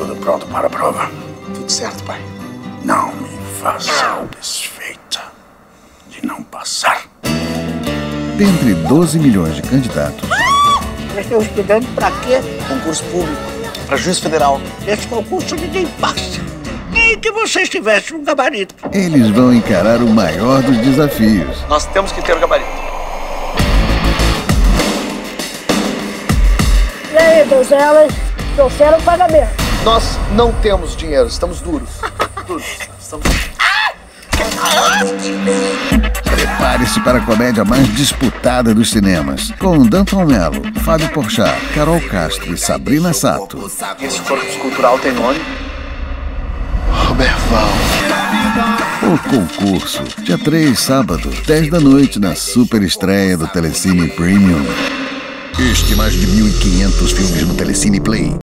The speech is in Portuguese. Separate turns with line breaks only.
tudo pronto para a prova?
Tudo certo, pai.
Não me faça desfeita de não passar.
Dentre 12 milhões de candidatos,
Nós estamos estudando para quê?
Concurso público. Para juiz federal.
Esse concurso ninguém passa. Nem que você estivesse no gabarito.
eles vão encarar o maior dos desafios.
Nós temos que ter o gabarito.
E aí, donzelas, trouxeram o pagamento.
Nós não temos dinheiro, estamos duros. duros. Estamos...
Prepare-se para a comédia mais disputada dos cinemas. Com Danton Mello, Fábio Porchat, Carol Castro e Sabrina Sato.
Esse corpo escultural tem nome? Roberval.
O concurso, dia 3, sábado, 10 da noite, na super estreia do Telecine Premium. Este mais de 1.500 filmes no Telecine Play.